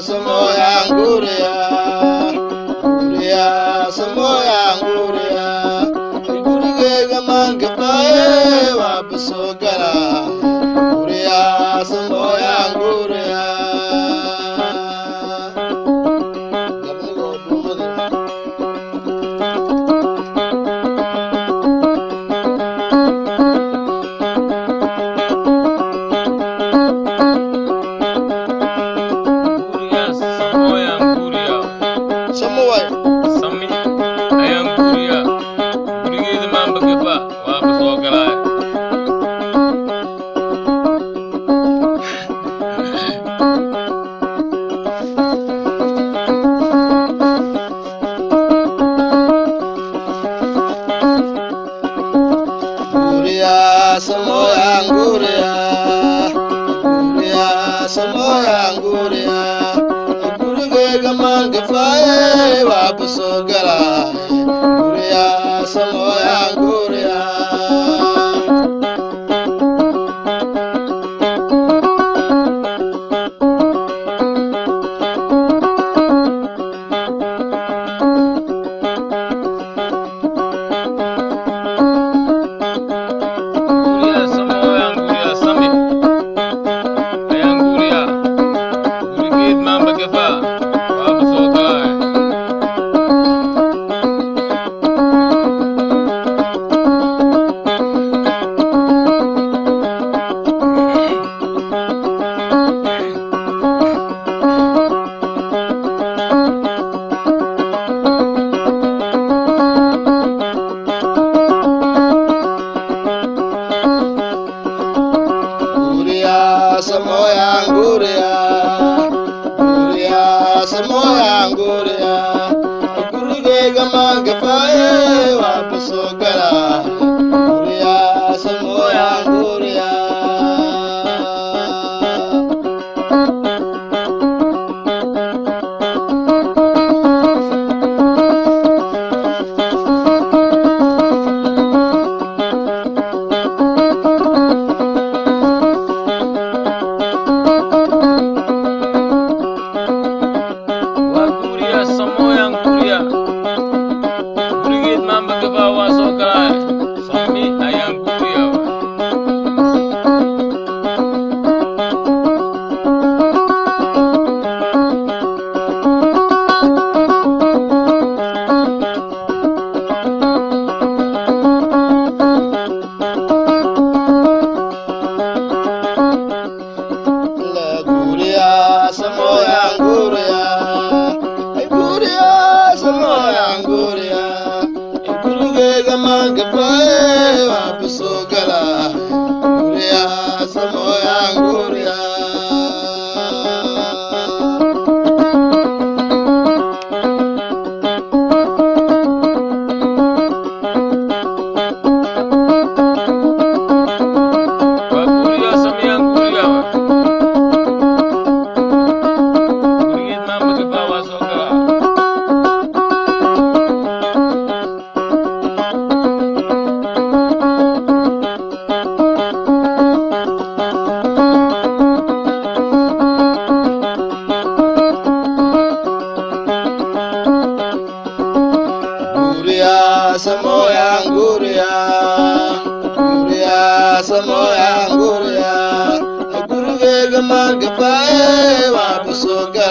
semua yang kuria kuria semua yang kuria kuri gaman gapae wa beso Sami ayam ayan kuriya kurigidi man bagepa wabu sogalaya Guria, semua guria. ba ku so goriya kurge gama gafaye wa fi so gara. samoya guria, guriya samoya guria. gurve gamar gapae wa busoga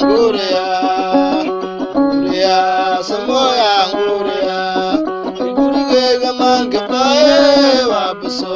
nguriya nguriya samoya nguriya gurigayga maanka baye waa basoo galaa